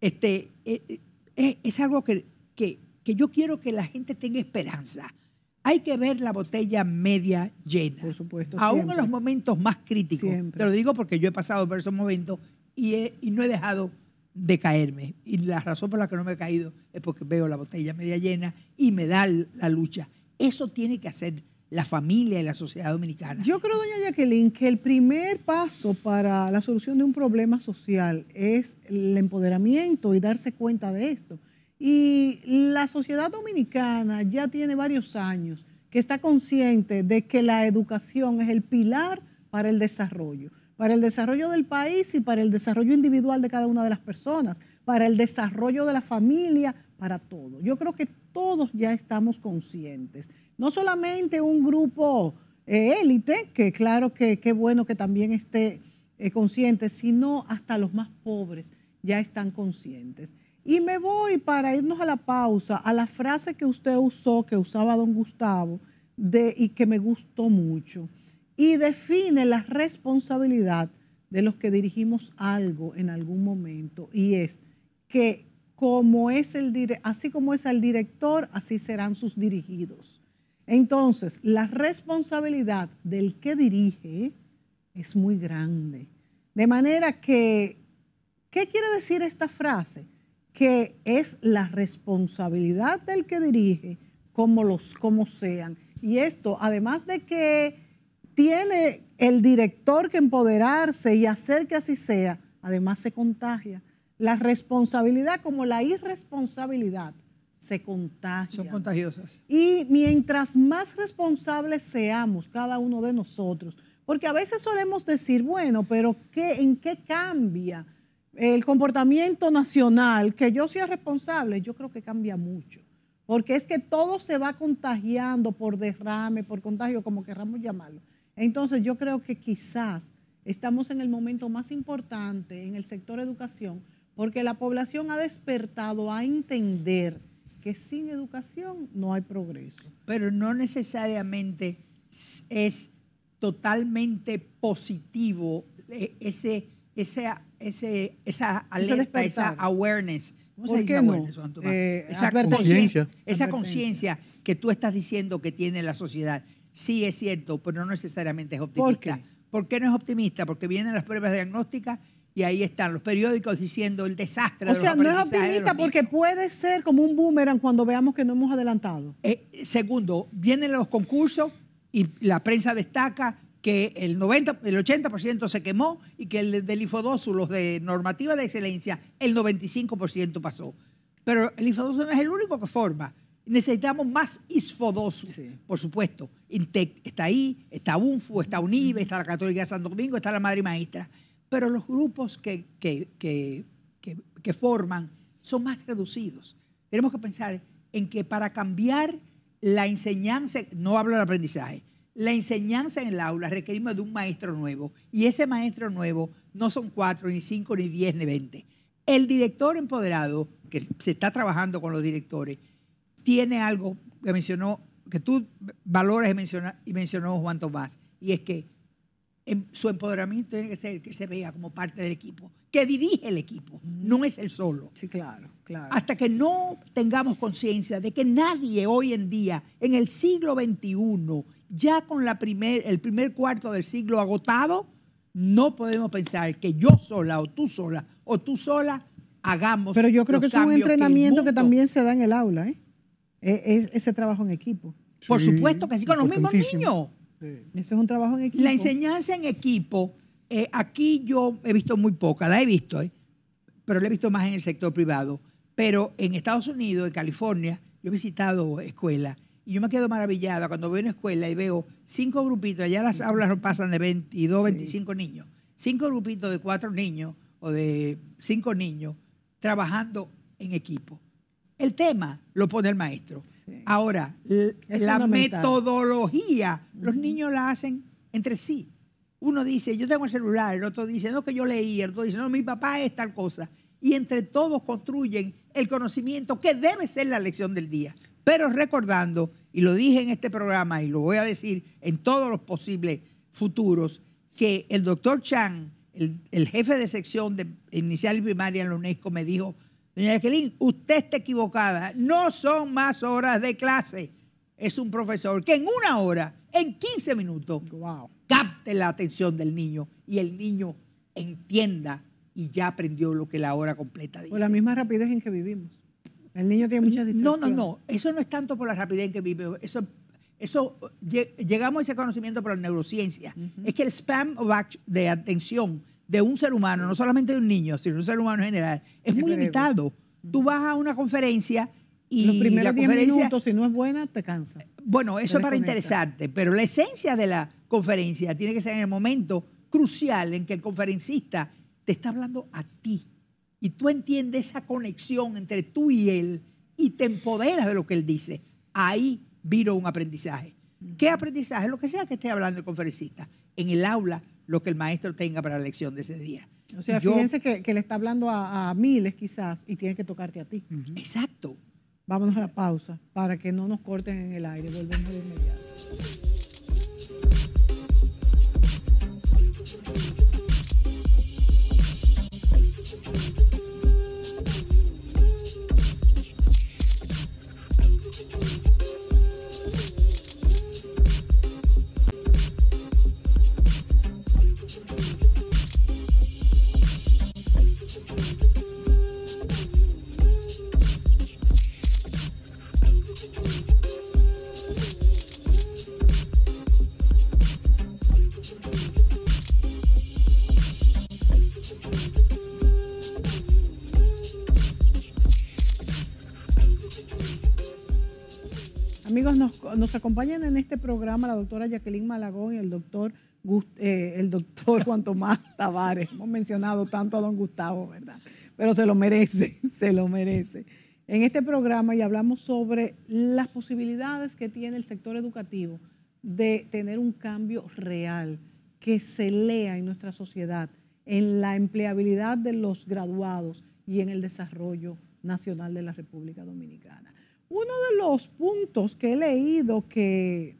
este, eh, eh, eh, es, algo que, que, yo quiero que la gente tenga esperanza. Hay que ver la botella media llena. Por supuesto. Aún en los momentos más críticos. Te lo digo porque yo he pasado por esos momentos y, no he dejado de caerme. Y la razón por la que no me he caído es porque veo la botella media llena y me da la lucha. Eso tiene que hacer la familia y la sociedad dominicana. Yo creo, doña Jacqueline, que el primer paso para la solución de un problema social es el empoderamiento y darse cuenta de esto. Y la sociedad dominicana ya tiene varios años que está consciente de que la educación es el pilar para el desarrollo, para el desarrollo del país y para el desarrollo individual de cada una de las personas, para el desarrollo de la familia, para todo. Yo creo que todos ya estamos conscientes no solamente un grupo eh, élite, que claro que qué bueno que también esté eh, consciente, sino hasta los más pobres ya están conscientes. Y me voy para irnos a la pausa, a la frase que usted usó, que usaba don Gustavo, de, y que me gustó mucho. Y define la responsabilidad de los que dirigimos algo en algún momento. Y es que como es el, así como es el director, así serán sus dirigidos. Entonces, la responsabilidad del que dirige es muy grande. De manera que, ¿qué quiere decir esta frase? Que es la responsabilidad del que dirige, como los como sean. Y esto, además de que tiene el director que empoderarse y hacer que así sea, además se contagia. La responsabilidad como la irresponsabilidad se contagian. Son contagiosas. Y mientras más responsables seamos cada uno de nosotros, porque a veces solemos decir, bueno, pero ¿qué, ¿en qué cambia el comportamiento nacional? Que yo sea responsable, yo creo que cambia mucho. Porque es que todo se va contagiando por derrame, por contagio, como querramos llamarlo. Entonces yo creo que quizás estamos en el momento más importante en el sector educación, porque la población ha despertado a entender que sin educación no hay progreso. Pero no necesariamente es totalmente positivo eh, ese, ese, ese, esa alerta, esa awareness. ¿Cómo se dice awareness, eh, esa conciencia. Esa conciencia que tú estás diciendo que tiene la sociedad. Sí es cierto, pero no necesariamente es optimista. ¿Por qué? ¿Por qué no es optimista? Porque vienen las pruebas diagnósticas y ahí están los periódicos diciendo el desastre. O sea, no es optimista porque puede ser como un boomerang cuando veamos que no hemos adelantado. Eh, segundo, vienen los concursos y la prensa destaca que el 90, el 80% se quemó y que el del IFODOSU, los de normativa de excelencia, el 95% pasó. Pero el IFODOSU no es el único que forma. Necesitamos más ISFODOSU, por supuesto. INTEC está ahí, está UNFU, está UNIBE, está la Católica de Santo Domingo, está la Madre Maestra pero los grupos que, que, forman son más reducidos. Tenemos que pensar en que para cambiar la enseñanza, no hablo del aprendizaje, la enseñanza en el aula requerimos de un maestro nuevo. Y ese maestro nuevo no son cuatro, ni cinco, ni diez, ni veinte. El director empoderado, que se está trabajando con los directores, tiene algo que mencionó, que tú valores y mencionó Juan Tomás, y es que Em, su empoderamiento tiene que ser que se vea como parte del equipo, que dirige el equipo, no es el solo. Sí, claro, claro. Hasta que no tengamos conciencia de que nadie hoy en día, en el siglo XXI, ya con la primer, el primer cuarto del siglo agotado, no podemos pensar que yo sola o tú sola o tú sola hagamos. Pero yo creo que es un entrenamiento que, también se da en el aula, ¿eh? E, ese trabajo en equipo. Por supuesto que sí, con los mismos niños. Eso es un trabajo en equipo. La enseñanza en equipo, eh, aquí yo he visto muy poca, la he visto, eh, pero la he visto más en el sector privado. Pero en Estados Unidos, en California, yo he visitado escuelas y yo me quedo maravillada cuando veo una escuela y veo cinco grupitos, allá las aulas pasan de 22, 25 niños, cinco grupitos de cuatro niños o de cinco niños trabajando en equipo. El tema lo pone el maestro. Ahora, la metodología, los niños la hacen entre sí. Uno dice, yo tengo el celular, el otro dice, no, que yo leí, el otro dice, no, mi papá es tal cosa. Y entre todos construyen el conocimiento que debe ser la lección del día. Pero recordando, y lo dije en este programa y lo voy a decir en todos los posibles futuros, que el doctor Chan, el, el jefe de sección de inicial y primaria en la UNESCO, me dijo, Doña Jacqueline, usted está equivocada. No son más horas de clase. Es un profesor que en una hora, en 15 minutos, capte la atención del niño y el niño entienda y ya aprendió lo que la hora completa dice. Por la misma rapidez en que vivimos. El niño tiene muchas distracciones. No, no, no. Eso no es tanto por la rapidez en que vivimos. Eso Eso, llegamos a ese conocimiento por la neurociencia. Es que el spam de atención de un ser humano, no solamente de un niño, sino de un ser humano en general, es muy limitado. Tú vas a una conferencia y los primeros la minutos, si no es buena, te cansas. Bueno, eso es para interesarte, pero la esencia de la conferencia tiene que ser en el momento crucial en que el conferencista te está hablando a ti y tú entiendes esa conexión entre tú y él y te empoderas de lo que él dice. Ahí vino un aprendizaje. ¿Qué aprendizaje? Lo que sea que esté hablando el conferencista. En el aula, lo que el maestro tenga para la lección de ese día. O sea, fíjense que, le está hablando a, miles quizás y tiene que tocarte a ti. Exacto. Vámonos a la pausa para que no nos corten en el aire. Volvemos de inmediato. Nos, acompañan en este programa la doctora Jacqueline Malagón y el doctor, eh, el (laughs) Juan Tomás Tavares. Hemos mencionado tanto a don Gustavo, ¿verdad? Pero se lo merece, (laughs) se lo merece. En este programa y hablamos sobre las posibilidades que tiene el sector educativo de tener un cambio real que se lea en nuestra sociedad, en la empleabilidad de los graduados y en el desarrollo nacional de la República Dominicana. Uno de los puntos que he leído que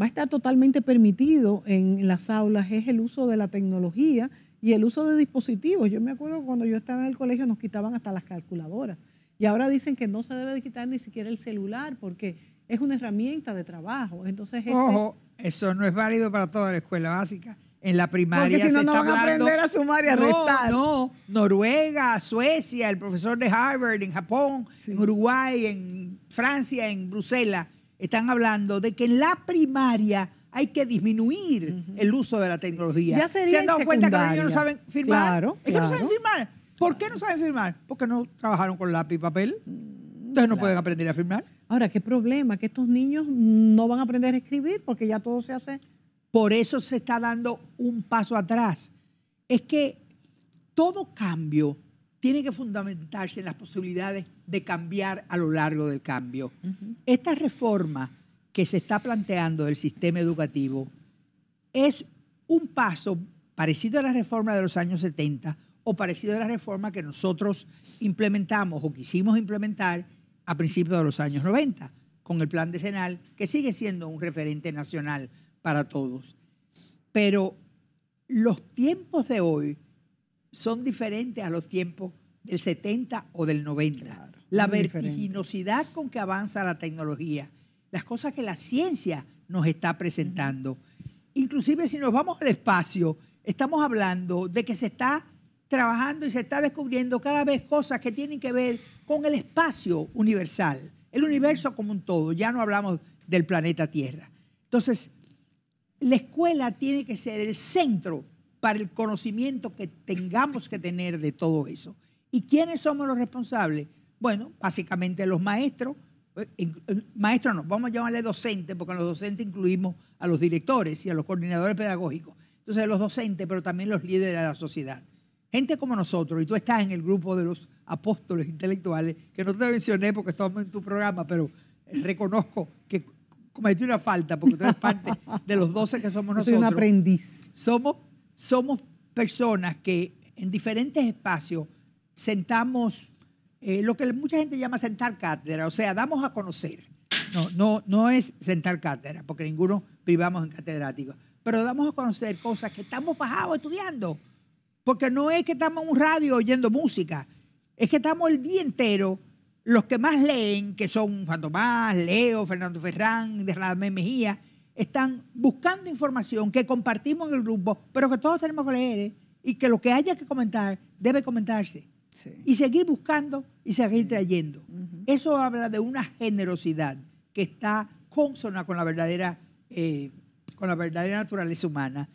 va a estar totalmente permitido en las aulas es el uso de la tecnología y el uso de dispositivos. Yo me acuerdo cuando yo estaba en el colegio nos quitaban hasta las calculadoras y ahora dicen que no se debe de quitar ni siquiera el celular porque es una herramienta de trabajo. Entonces, este Ojo, eso no es válido para toda la escuela básica en la primaria si no, se no van a aprender a sumar y a restar. No, Noruega, Suecia, el profesor de Harvard, en Japón, en Uruguay, en Francia, en Bruselas, están hablando de que en la primaria hay que disminuir el uso de la tecnología. Ya ¿Se han dado cuenta que los niños no saben firmar? Claro, es que no saben firmar. ¿Por qué no saben firmar? Porque no trabajaron con lápiz y papel. Entonces no pueden aprender a firmar. Ahora, ¿qué problema? Que estos niños no van a aprender a escribir porque ya todo se hace por eso se está dando un paso atrás. Es que todo cambio tiene que fundamentarse en las posibilidades de cambiar a lo largo del cambio. Esta reforma que se está planteando del sistema educativo es un paso parecido a la reforma de los años 70 o parecido a la reforma que nosotros implementamos o quisimos implementar a principios de los años 90 con el plan decenal, que sigue siendo un referente nacional para todos. Pero los tiempos de hoy son diferentes a los tiempos del 70 o del 90. La vertiginosidad con que avanza la tecnología, las cosas que la ciencia nos está presentando. Inclusive si nos vamos al espacio, estamos hablando de que se está trabajando y se está descubriendo cada vez cosas que tienen que ver con el espacio universal, el universo como un todo. Ya no hablamos del planeta Tierra. Entonces, la escuela tiene que ser el centro para el conocimiento que tengamos que tener de todo eso. ¿Y quiénes somos los responsables? Bueno, básicamente los maestros, eh, maestros no, vamos a llamarle docentes, porque en los docentes incluimos a los directores y a los coordinadores pedagógicos. Entonces los docentes, pero también los líderes de la sociedad. Gente como nosotros, y tú estás en el grupo de los apóstoles intelectuales, que no te mencioné porque estamos en tu programa, pero reconozco que cometí una falta porque tú eres parte de los 12 que somos nosotros. (laughs) Soy un aprendiz. Somos, somos personas que en diferentes espacios sentamos eh, lo que mucha gente llama sentar cátedra, o sea, damos a conocer. No, no, no es sentar cátedra, porque ninguno privamos en catedráticos, pero damos a conocer cosas que estamos bajados estudiando, porque no es que estamos en un radio oyendo música, es que estamos el día entero los que más leen, que son Juan Tomás, Leo, Fernando Ferrán, de Mejía, están buscando información que compartimos en el grupo, pero que todos tenemos que leer ¿eh? y que lo que haya que comentar debe comentarse. Y seguir buscando y seguir trayendo. Eso habla de una generosidad que está consona con la verdadera, eh, con la verdadera naturaleza humana.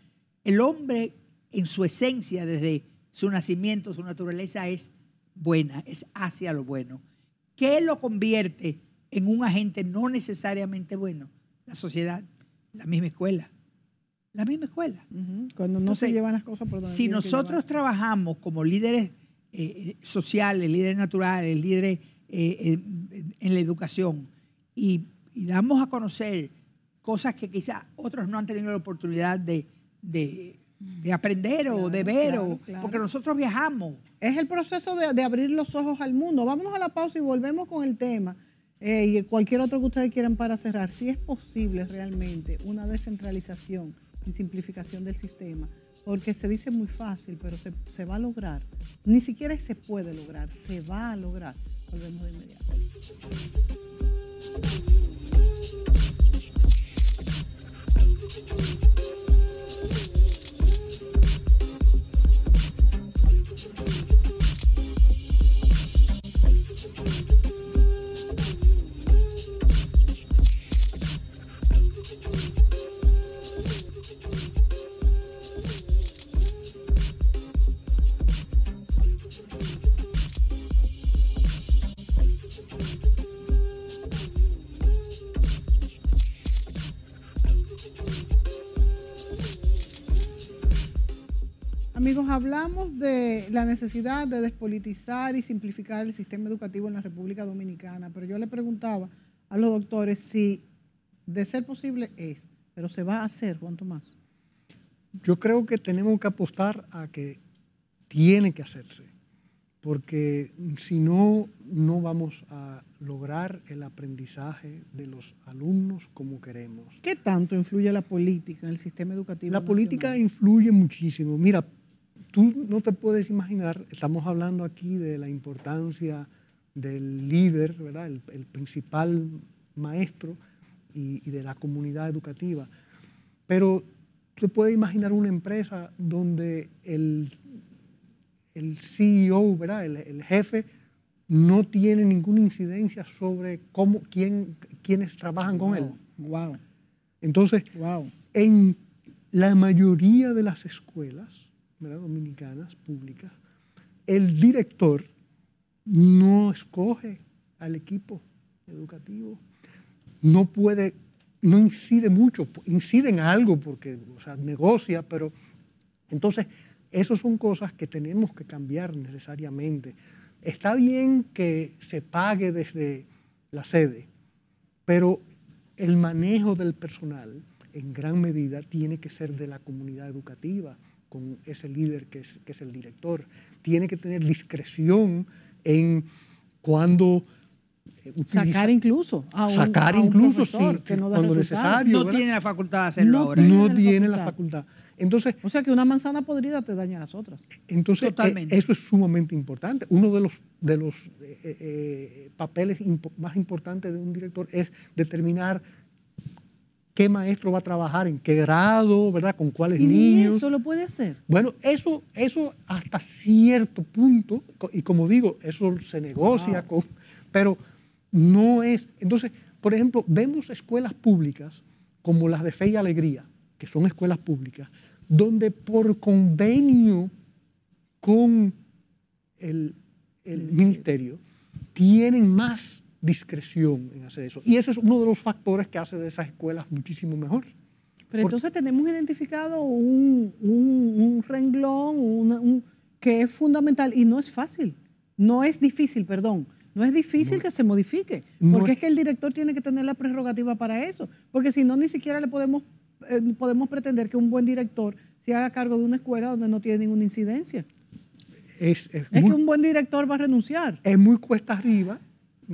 El hombre, en su esencia, desde su nacimiento, su naturaleza es buena, es hacia lo bueno. ¿Qué lo convierte en un agente no necesariamente bueno? La sociedad, la misma escuela. La misma escuela. Cuando no se llevan las cosas por donde Si nosotros trabajamos como líderes eh, sociales, líderes naturales, líderes eh, en la educación y, damos a conocer cosas que quizás otros no han tenido la oportunidad de, aprender o de ver, o, porque nosotros viajamos. Es el proceso de, abrir los ojos al mundo. Vámonos a la pausa y volvemos con el tema. Eh, y cualquier otro que ustedes quieran para cerrar. Si es posible realmente una descentralización simplificación del sistema, porque se dice muy fácil, pero se, se va a lograr. Ni siquiera se puede lograr, se va a lograr. Volvemos de inmediato. Hablamos de la necesidad de despolitizar y simplificar el sistema educativo en la República Dominicana, pero yo le preguntaba a los doctores si de ser posible es, pero se va a hacer, Juan Tomás. Yo creo que tenemos que apostar a que tiene que hacerse, porque si no, no vamos a lograr el aprendizaje de los alumnos como queremos. ¿Qué tanto influye la política en el sistema educativo? La política influye muchísimo. Mira, tú no te puedes imaginar, estamos hablando aquí de la importancia del líder, ¿verdad? El, principal maestro y, de la comunidad educativa. Pero tú puedes imaginar una empresa donde el, el CEO, ¿verdad? El, jefe, no tiene ninguna incidencia sobre cómo, quién, quiénes trabajan con él. Wow. Entonces, wow. en la mayoría de las escuelas, dominicanas públicas, el director no escoge al equipo educativo, no puede, no incide mucho, incide en algo porque o sea, negocia, pero entonces esas son cosas que tenemos que cambiar necesariamente. Está bien que se pague desde la sede, pero el manejo del personal en gran medida tiene que ser de la comunidad educativa con ese líder que es, que es el director. Tiene que tener discreción en cuando eh, sacar incluso a sacar incluso sí, que no cuando necesario no tiene la facultad de hacerlo no, ahora. No tiene la facultad. entonces o sea que una manzana podrida te daña las otras. entonces eh, eso es sumamente importante. Uno de los de los eh, papeles más importantes de un director es determinar qué maestro va a trabajar, en qué grado, ¿verdad? Con cuáles ¿Y niños. eso lo puede hacer? Bueno, eso, eso hasta cierto punto, y como digo, eso se negocia, con, pero no es. Entonces, por ejemplo, vemos escuelas públicas como las de Fe y Alegría, que son escuelas públicas, donde por convenio con el, el ministerio tienen más discreción en hacer eso. Y ese es uno de los factores que hace de esas escuelas muchísimo mejor. Pero entonces tenemos identificado un, un, renglón que es fundamental y no es fácil, no es difícil, perdón. No es difícil que se modifique, porque es, que el director tiene que tener la prerrogativa para eso, porque si no, ni siquiera le podemos, eh, podemos pretender que un buen director se haga cargo de una escuela donde no tiene ninguna incidencia. Es, es que un buen director va a renunciar. Es muy cuesta arriba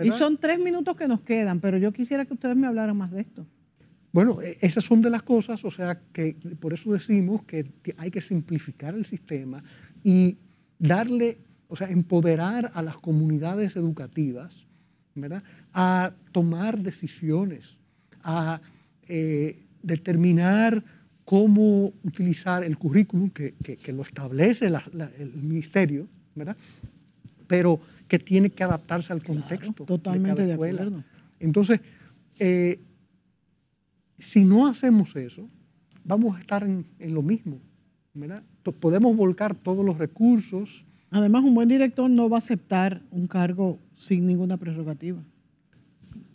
y son tres minutos que nos quedan, pero yo quisiera que ustedes me hablaran más de esto. Bueno, e, esas son de las cosas, o sea, que por eso decimos que hay que simplificar el sistema y darle, o sea, empoderar a las comunidades educativas, ¿verdad? A tomar decisiones, a eh, determinar cómo utilizar el currículum que, lo establece el ministerio, ¿verdad? Pero que tiene que adaptarse al contexto. totalmente de, acuerdo. Entonces, eh, si no hacemos eso, vamos a estar en, lo mismo. Podemos volcar todos los recursos. Además, un buen director no va a aceptar un cargo sin ninguna prerrogativa.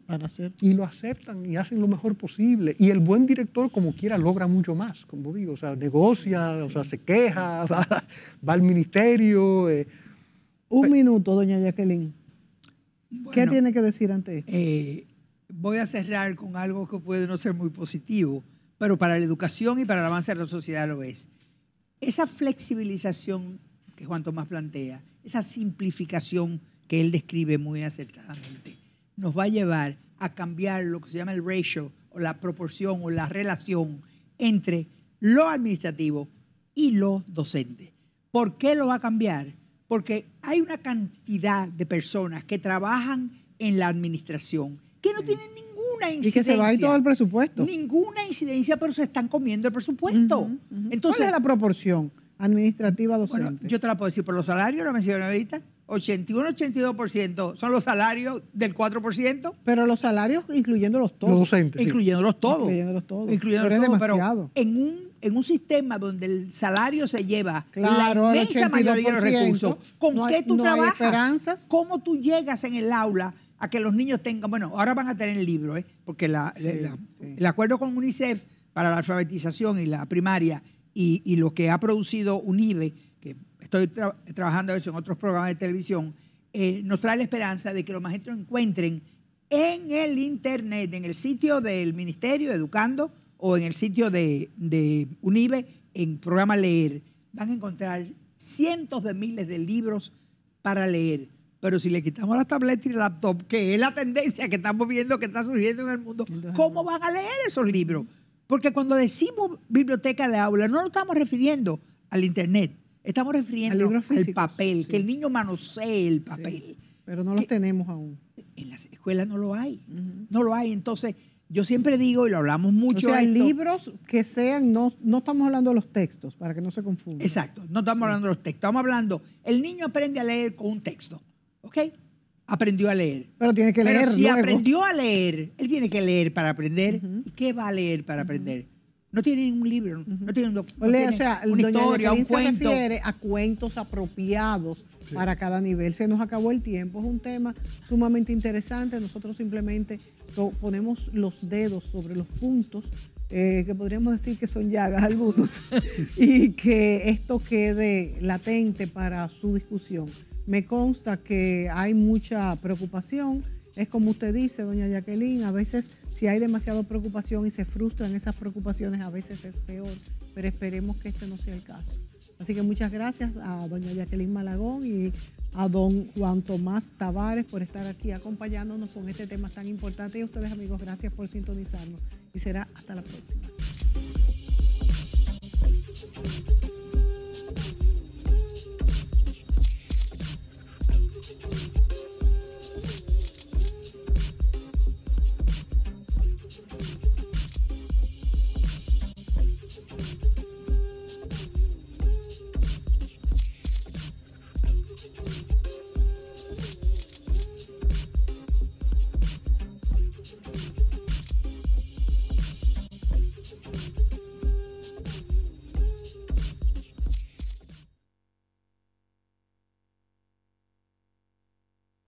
Para hacer. Y lo aceptan y hacen lo mejor posible. Y el buen director, como quiera, logra mucho más, como digo. O sea, negocia, o sea, se queja, (laughs) va al ministerio. Eh. Un minuto, doña Jacqueline. ¿Qué tiene que decir ante esto? Eh, voy a cerrar con algo que puede no ser muy positivo, pero para la educación y para el avance de la sociedad lo es. Esa flexibilización que Juan Tomás plantea, esa simplificación que él describe muy acertadamente, nos va a llevar a cambiar lo que se llama el ratio o la proporción o la relación entre lo administrativo y lo docente. ¿Por qué lo va a cambiar? Porque hay una cantidad de personas que trabajan en la administración que no tienen ninguna incidencia. Y que se va a ir todo el presupuesto. Ninguna incidencia, pero se están comiendo el presupuesto. Entonces, ¿Cuál es la proporción administrativa docente? yo te la puedo decir por los salarios, lo mencioné ahorita. 81-82% son los salarios del 4%. Pero los salarios incluyéndolos todos. Los docentes. Incluyéndolos todos. Incluyéndolos todos. Incluyéndolos todos. Pero en un, en un sistema donde el salario se lleva la inmensa mayoría de los recursos, ¿con qué tú trabajas? ¿Cómo tú llegas en el aula a que los niños tengan, bueno, ahora van a tener el libro, ¿eh? porque el acuerdo con UNICEF para la alfabetización y la primaria y, lo que ha producido UNIBE, estoy trabajando a veces en otros programas de televisión, eh, nos trae la esperanza de que los maestros encuentren en el Internet, en el sitio del Ministerio Educando o en el sitio de, de UNIBE, en programa Leer, van a encontrar cientos de miles de libros para leer. Pero si le quitamos la tableta y el laptop, que es la tendencia que estamos viendo que está surgiendo en el mundo, ¿cómo van a leer esos libros? Porque cuando decimos biblioteca de aula, no nos estamos refiriendo al Internet, estamos refiriendo al, papel, que el niño manosee el papel. pero no lo tenemos aún. En las escuelas no lo hay, no lo hay. Entonces, yo siempre digo, y lo hablamos mucho. O sea, libros que sean, no, no estamos hablando de los textos, para que no se confunda. Exacto, no estamos hablando de los textos, estamos hablando, el niño aprende a leer con un texto. ¿Ok? Aprendió a leer. Pero tiene que leer. Pero si aprendió a leer, él tiene que leer para aprender. ¿Y qué va a leer para aprender? No tiene ningún libro, no tiene, un, o sea, una historia, un cuento. se refiere a cuentos apropiados para cada nivel. Se nos acabó el tiempo, es un tema sumamente interesante. Nosotros simplemente ponemos los dedos sobre los puntos, eh, que podríamos decir que son llagas algunos, (laughs) y que esto quede latente para su discusión. Me consta que hay mucha preocupación. Es como usted dice, doña Jacqueline, a veces si hay demasiada preocupación y se frustran esas preocupaciones, a veces es peor, pero esperemos que este no sea el caso. Así que muchas gracias a doña Jacqueline Malagón y a don Juan Tomás Tavares por estar aquí acompañándonos con este tema tan importante. Y a ustedes, amigos, gracias por sintonizarnos. Y será hasta la próxima.